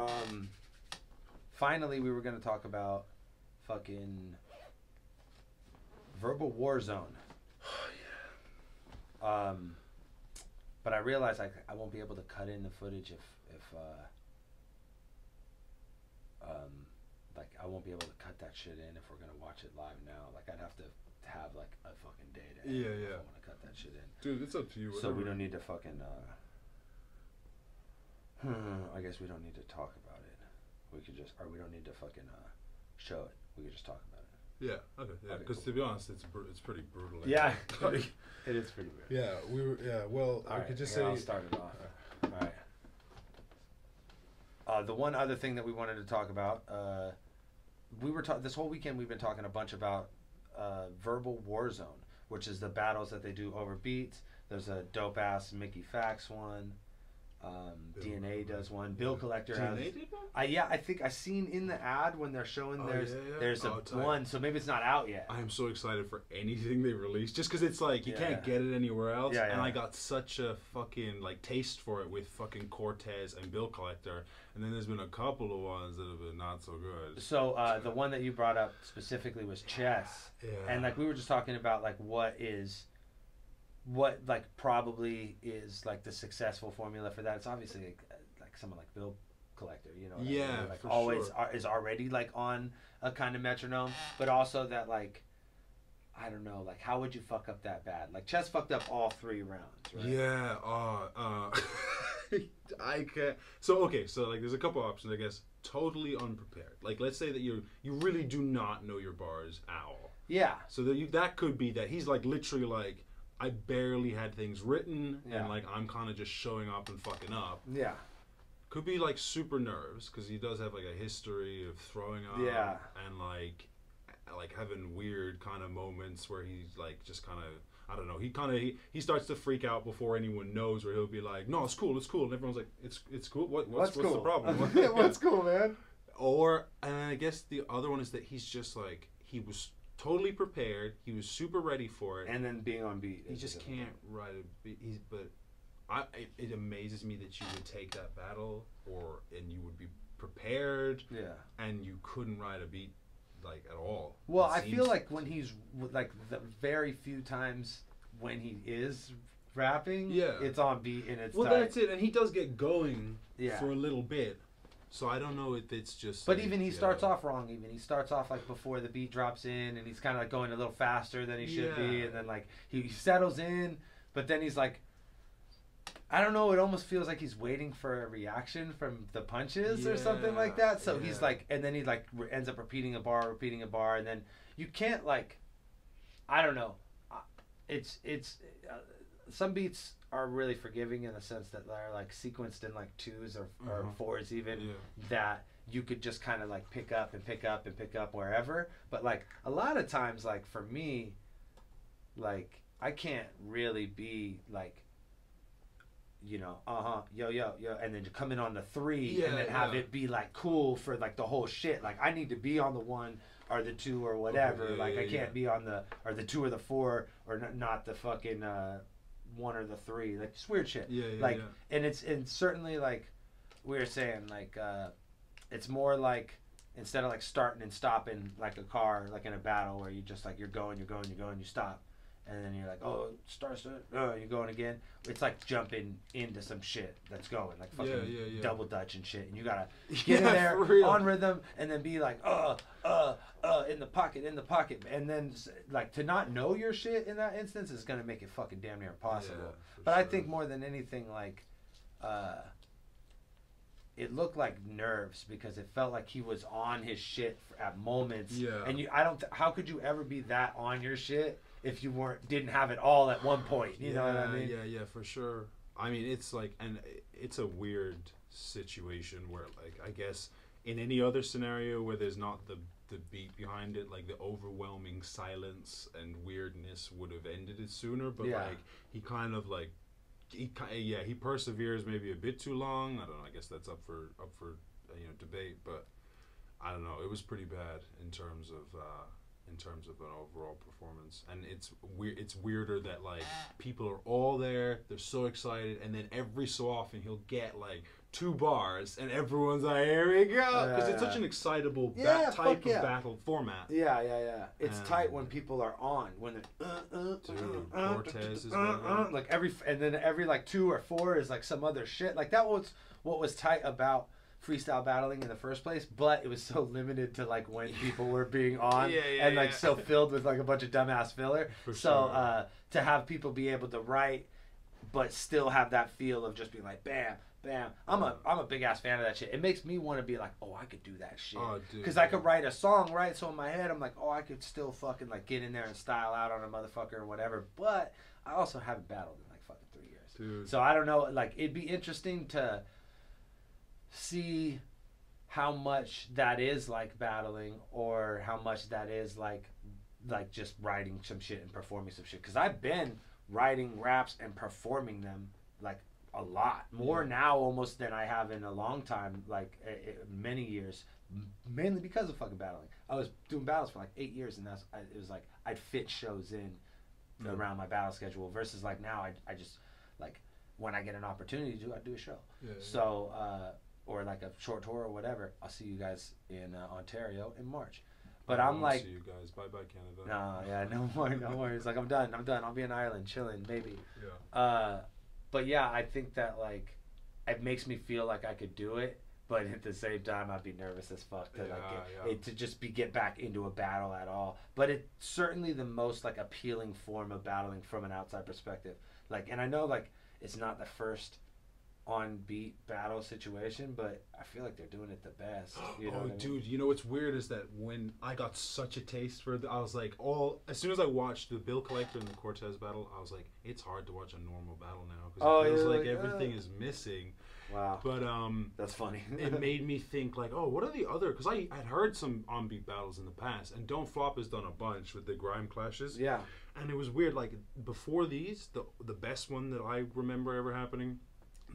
Um, finally, we were gonna talk about fucking verbal war zone. Um, but I realized I, I won't be able to cut in the footage if if uh, um, like I won't be able to cut that shit in if we're gonna watch it live now. Like I'd have to have like a fucking day to Yeah, if yeah. I want to cut that shit in. Dude, it's up to you. So we don't need to fucking. Uh, I guess we don't need to talk about it. We could just, or we don't need to fucking uh, show it. We could just talk about it. Yeah. Okay. Yeah. Because cool. to be honest, it's br- it's pretty brutal. Yeah, it is pretty weird. yeah. We were. Yeah. Well, All I right, could just here, say. I'll start it off. All right. Uh, the one other thing that we wanted to talk about, uh, we were ta- this whole weekend. We've been talking a bunch about uh, verbal war zone, which is the battles that they do over beats. There's a dope ass Mickey Factz one. Um, Bill DNA does one. Bill. Collector has. DNA did one? I yeah, I think I seen in the ad when they're showing Oh, there's yeah, yeah. there's a Oh, tight. one, so maybe it's not out yet. I am so excited for anything they release, just because it's like you Yeah. can't get it anywhere else. Yeah, And yeah. I got such a fucking like taste for it with fucking Cortez and Bill Collector, and then there's been a couple of ones that have been not so good. So uh, the one that you brought up specifically was chess, Yeah. and like we were just talking about like what is, what like probably is like the successful formula for that. It's obviously like, like someone like Bill Collector, you know, what I mean? Yeah, like always sure. are, is already like on a kind of metronome, but also that like. I don't know, like how would you fuck up that bad? Like chess fucked up all three rounds, right? Yeah, uh, uh, I can't. So okay, so like, there's a couple options, I guess. Totally unprepared. Like, let's say that you you really do not know your bars at all. Yeah. So that you that could be that he's like literally like, I barely had things written, Yeah. and like I'm kind of just showing up and fucking up. Yeah. Could be like super nerves because he does have like a history of throwing up. Yeah. And like, like having weird kind of moments where he's like just kind of I don't know. He kind of he, he starts to freak out before anyone knows, where he'll be like, "No, it's cool, it's cool," and everyone's like, "It's it's cool. What what's what's, the problem?" What's cool, man? Or and I guess the other one is that he's just like he was totally prepared. He was super ready for it. And then being on beat. he just can't ride a beat. He's but I it, it amazes me that you would take that battle or and you would be prepared Yeah. and you couldn't ride a beat like at all. Well, I feel like when he's like the very few times when he is rapping, Yeah. it's on beat and it's well tight. that's it, and he does get going Yeah. for a little bit. So I don't know if it's just. But like, even he yeah. starts off wrong. Even he starts off like before the beat drops in, and he's kind of like going a little faster than he should be, and then like he settles in, but then he's like, I don't know. It almost feels like he's waiting for a reaction from the punches or something like that. So he's like, and then he like re- ends up repeating a bar, repeating a bar, and then you can't like, I don't know. It's it's uh, some beats are really forgiving in the sense that they're like sequenced in like twos or, or Uh-huh. fours even Yeah. that you could just kind of like pick up and pick up and pick up wherever. But like a lot of times, like for me, like I can't really be like, you know, uh huh, yo yo yo, and then to come in on the three Yeah, and then have yeah. it be like cool for like the whole shit. Like I need to be on the one or the two or whatever. yeah, like I can't be on the or the two or the four or not, not the fucking uh, one or the three. Like just weird shit Yeah, yeah, like yeah. and it's and certainly like we were saying like uh it's more like instead of like starting and stopping like a car like in a battle where you just like you're going you're going you're going you stop and then you're like oh start start oh you're going again it's like jumping into some shit that's going like fucking Yeah, yeah, yeah. double dutch and shit and you gotta get in there on rhythm and then be like uh uh uh in the pocket in the pocket and then like to not know your shit in that instance is gonna make it fucking damn near impossible Yeah, but I think more than anything, like, uh, it looked like nerves because it felt like he was on his shit at moments. Yeah. And you, I don't. Th- how could you ever be that on your shit if you weren't didn't have it all at one point? You know what I mean? Yeah, yeah, for sure. I mean, it's like, and it's a weird situation where, like, I guess in any other scenario where there's not the the beat behind it, like the overwhelming silence and weirdness would have ended it sooner. But Yeah. like, he kind of like, he yeah, he perseveres maybe a bit too long. I don't know. I guess that's up for up for you know debate, but I don't know. It was pretty bad in terms of. Uh, in terms of an overall performance. And it's weird. It's weirder that like people are all there, they're so excited, and then every so often he'll get like two bars, and everyone's like, "Here we go," because Yeah, it's such an excitable ba- Yeah, type fuck of battle format. Yeah, yeah, yeah. It's Um, tight when people are on when they're uh, uh, Dude, uh, uh, Cortez is uh, uh, like every and then every like two or four is like some other shit. Like that was what was tight about freestyle battling in the first place, but it was so limited to like when people were being on Yeah, yeah, and like yeah. so filled with like a bunch of dumbass filler. For so sure. uh, to have people be able to write, but still have that feel of just being like bam. Bam! I'm a I'm a big ass fan of that shit. It makes me want to be like, oh, I could do that shit. Oh, dude. Because I could write a song, right? So in my head, I'm like, oh, I could still fucking like get in there and style out on a motherfucker or whatever. But I also haven't battled in like fucking three years. Dude. So I don't know. Like it'd be interesting to see how much that is like battling or how much that is like like just writing some shit and performing some shit. Because I've been writing raps and performing them like a lot more Yeah. now almost than I have in a long time, like eh, eh, many years, mainly because of fucking battling. I was doing battles for like eight years, and that's I, it was like I'd fit shows in Mm. around my battle schedule versus like now I, I just like when I get an opportunity to do I do a show. Yeah, yeah. So uh, or like a short tour or whatever. I'll see you guys in uh, Ontario in March. But I I'm like, see you guys. Bye, bye, Canada. no, yeah, no more, no more. It's like I'm done. I'm done. I'll be in Ireland chilling, maybe. Yeah. Uh, but yeah, I think that like it makes me feel like I could do it, but at the same time, I'd be nervous as fuck to like get, yeah. it, to just be get back into a battle at all. But it's certainly the most like appealing form of battling from an outside perspective. Like, and I know like it's not the first on beat battle situation, but I feel like they're doing it the best. You know oh, I mean? dude, you know what's weird is that when I got such a taste for it, I was like, all as soon as I watched the Bill Collector and the Cortez battle, I was like, it's hard to watch a normal battle now because Oh, it feels like, like, everything uh. is missing. Wow, But um, that's funny. it made me think like, oh, what are the other? Because I had heard some on beat battles in the past, and Don't Flop has done a bunch with the grime clashes. yeah, and it was weird. Like before these, the the best one that I remember ever happening,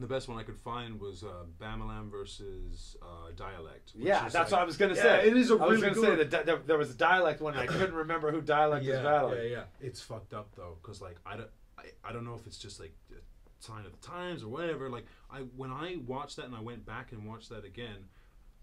the best one I could find was uh, Bamalam versus uh, Dialect. which yeah. is That's like- what I was gonna Yeah, say. it is a I was gonna say that di- there, there was a dialect one, and I couldn't remember who dialect yeah, was battling. Yeah, yeah. It's fucked up though, because like I don't, I, I don't know if it's just like a sign of the times or whatever. Like I when I watched that and I went back and watched that again,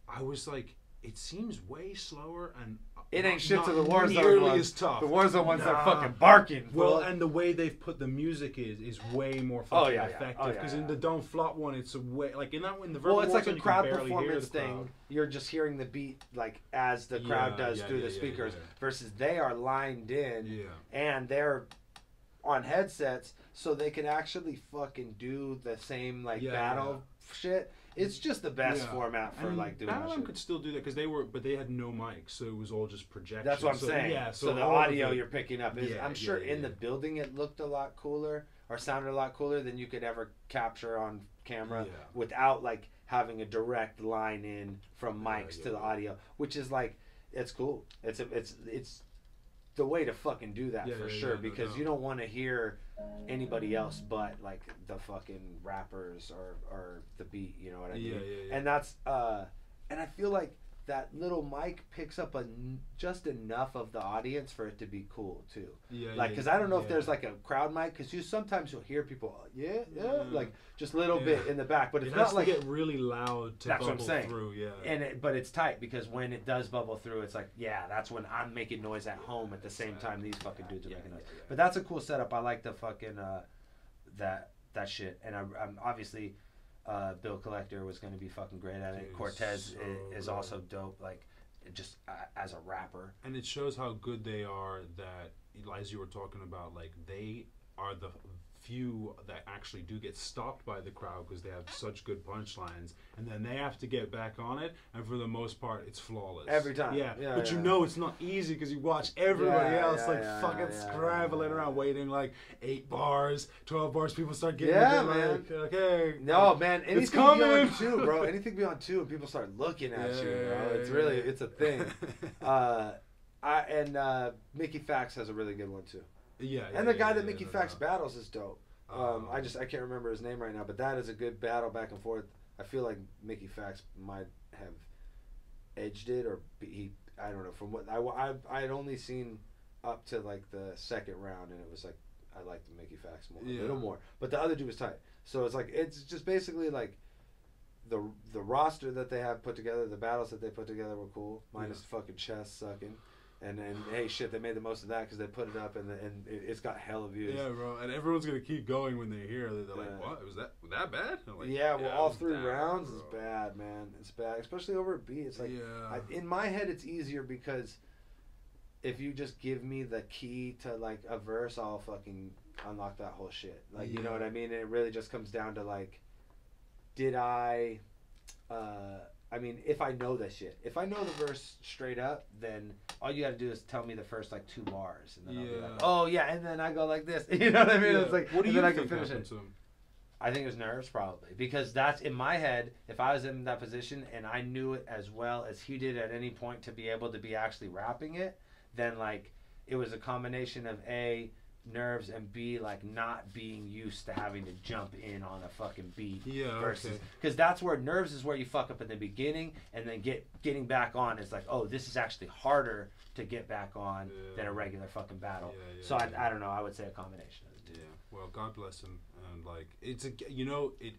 I was like, it seems way slower and It ain't shit not to the Warzone nearly ones. as tough. The Warzone ones are fucking barking. Well, fool. and the way they've put the music is is way more Oh, fucking yeah, yeah. effective. Oh, yeah, Because in the Don't Flop one, it's a way like in that one, the well, verbal it's like a you crowd can barely hear performance thing. crowd. You're just hearing the beat like as the crowd does yeah, through yeah, the speakers, yeah. versus they are lined in Yeah. and they're on headsets, so they can actually fucking do the same like Yeah, battle shit. It's just the best Yeah. format for And like doing shit. could still do that because they were, but they had no mics, so it was all just projection. That's what I'm so, saying. Yeah, so, so, the audio it- you're picking up is. Yeah, I'm sure yeah, in the building it looked a lot cooler or sounded a lot cooler than you could ever capture on camera without like having a direct line in from mics to the audio, which is like it's cool. It's a, it's it's the way to fucking do that Yeah, for yeah, sure yeah, no because doubt. you don't want to hear anybody else but like the fucking rappers or or the beat. You know what I mean? Yeah, yeah, yeah. and that's uh and i feel like that little mic picks up a, just enough of the audience for it to be cool too yeah, like because i don't know if there's like a crowd mic because you sometimes you'll hear people uh, yeah yeah Mm. like just a little Yeah. bit in the back but it it's has not like get really loud to That's what I'm saying. through. Yeah, and it, but it's tight because when it does bubble through it's like yeah that's when i'm making noise at home at the same time these fucking dudes are making noise yeah, yeah. but that's a cool setup i like the fucking uh that that shit and I, i'm obviously uh, Bill Collector was going to be fucking great at it. Dude, Cortez so i- is also dope, like just uh, as a rapper. and it shows how good they are. That, as you were talking about, like they are the few that actually do get stopped by the crowd because they have such good punchlines, and then they have to get back on it. And for the most part, it's flawless Every time. Yeah, Yeah, but you know it's not easy because you watch everybody Yeah, else yeah, like yeah, fucking yeah, scrambling yeah, around, waiting like eight bars, twelve bars. People start getting Yeah, man. like, okay, No, man, anything coming. beyond two, bro. Anything beyond two, and people start looking at you, bro. It's really, it's a thing. uh, I and uh, Mickey Factz has a really good one too. Yeah, yeah, and the yeah, guy yeah, that yeah, Mickey no Factz doubt. battles is dope. Um, I Um, just I can't remember his name right now, but that is a good battle back and forth. I feel like Mickey Factz might have edged it, or be- he I don't know. From what I I I had only seen up to like the second round, and it was like I liked Mickey Factz more, a little more. But the other dude was tight. So it's like it's just basically like the the roster that they have put together, the battles that they put together were cool. Minus fucking Chess sucking, and then hey shit, they made the most of that because they put it up and the, and it, it's got hella views. Yeah, bro, and everyone's gonna keep going when they hear. They're, they're like, "What was that? that bad?" Like, yeah, well, it all three bad, rounds is bad, man. It's bad, especially over a beat. It's like yeah, I, in my head, it's easier because if you just give me the key to like a verse, I'll fucking unlock that whole shit. Like, you know what I mean? And it really just comes down to like, did I? Uh, I mean, if I know the shit, if I know the verse straight up, then all you got to do is tell me the first like two bars, and then I'll be like, oh yeah, and then I go like this. You know what I mean? Yeah. It's like, what do you then I think can finish it. to him? I think it was nerves probably because that's in my head. If I was in that position and I knew it as well as he did at any point to be able to be actually rapping it, then like it was a combination of a nerves and b like not being used to having to jump in on a fucking beat Yeah, versus okay. because that's where nerves is where you fuck up in the beginning and then get getting back on is like oh this is actually harder to get back on Yeah. than a regular fucking battle Yeah, yeah, so I. I don't know I would say a combination of the two Yeah. Well, God bless him, and like it's a you know it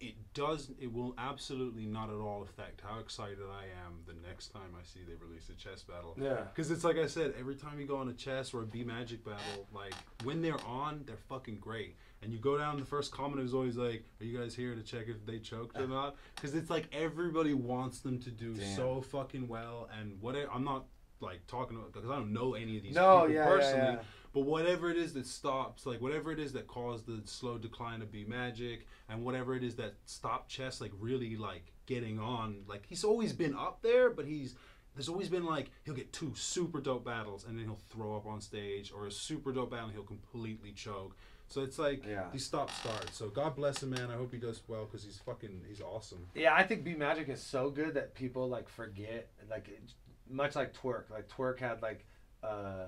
it does it will absolutely not at all affect how excited I am the next time I see they release a chess battle. yeah Because it's like I said, every time you go on a chess or a B Magic battle, like when they're on, they're fucking great. And you go down, the first comment is always like, "Are you guys here to check if they choked or not?" Because it's like everybody wants them to do Damn. so fucking well. And what I'm not like talking about because I don't know any of these no people yeah, personally. yeah, yeah. But whatever it is that stops, like whatever it is that caused the slow decline of B Magic, and whatever it is that stopped chess, like really like getting on, like he's always been up there, but he's there's always been like he'll get two super dope battles and then he'll throw up on stage, or a super dope battle and he'll completely choke. So it's like Yeah. these stop starts. So God bless him, man. I hope he does well because he's fucking he's awesome. Yeah, I think B Magic is so good that people like forget, like it, much like Twork. Like Twork had like, uh,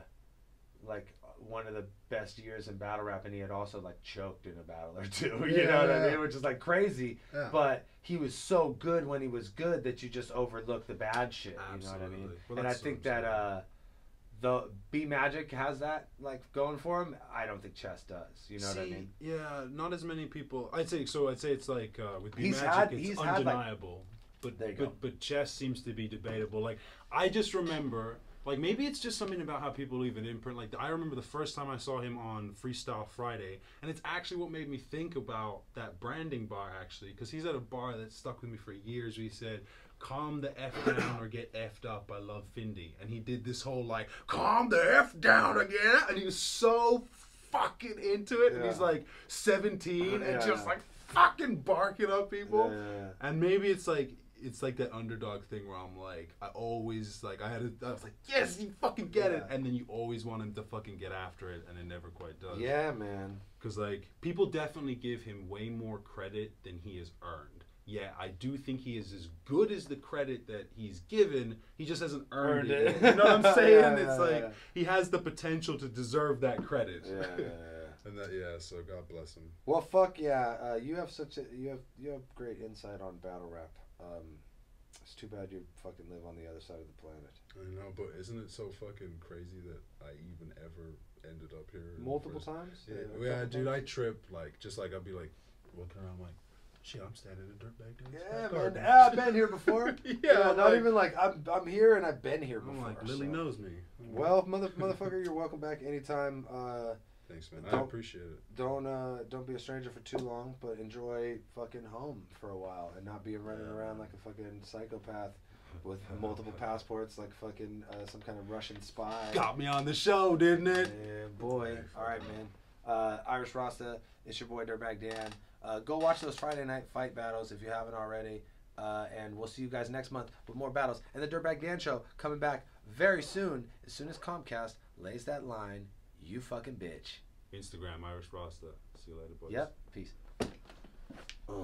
like one of the best years in battle rap, and he had also like choked in a battle or two. You know what I Yeah. mean? Which is like crazy. Yeah. But he was so good when he was good that you just overlook the bad shit. You know what I mean? Well, and I so think that uh, the B Magic has that like going for him. I don't think Chess does. You know what I mean? Yeah, not as many people. I'd say so. I'd say it's like uh, with B He's Magic, had- it's had, like- undeniable. but There you but go. but chess seems to be debatable. Like I just remember, like maybe it's just something about how people leave an imprint. Like I remember the first time I saw him on Freestyle Friday, and it's actually what made me think about that branding bar actually, because he's at a bar that stuck with me for years. Where he said. Calm the F down or get F'd up. I love Findy. And he did this whole like, calm the F down again. And he was so fucking into it. And he's like 17 and Yeah. just like fucking barking up people. Yeah, yeah, yeah. And maybe it's like it's like that underdog thing where I'm like I always like I had a, I was like yes you fucking get it and then you always want him to fucking get after it and it never quite does. Yeah, man. Because like people definitely give him way more credit than he has earned. Yeah, I do think he is as good as the credit that he's given. He just hasn't earned, Earned it. it. You know what I'm saying? Yeah, it's yeah, like yeah. he has the potential to deserve that credit. Yeah, yeah, yeah. and that yeah, so God bless him. Well, fuck yeah. Uh, you have such a you have you have great insight on battle rap. Um, it's too bad you fucking live on the other side of the planet. I know, but isn't it so fucking crazy that I even ever ended up here? Multiple times. Yeah, yeah, couple dude, I trip like just like I'd be like looking around like, shit, I'm standing in Dirtbag Dan's Yeah, man. garden." Ah, I've been here before. yeah, not like- even like I'm I'm here and I've been here I'm before. like Lily so. knows me. Well, mother motherfucker, you're welcome back anytime. Uh, thanks, man. Don't- appreciate it. don't uh don't be a stranger for too long, but enjoy fucking home for a while and not be running Yeah. around like a fucking psychopath with multiple passports, like fucking uh, some kind of Russian spy. Got me on the show, didn't it? Yeah, boy. All right, man. Uh, Irish Rasta, it's your boy Dirtbag Dan. Uh, go watch those Friday night fight battles if you haven't already. Uh, and we'll see you guys next month with more battles. And the Dirtbag Dan show coming back very soon. As soon as Comcast lays that line, you fucking bitch. Instagram Irish Rasta. See you later, boys. Yep. Peace. Ugh.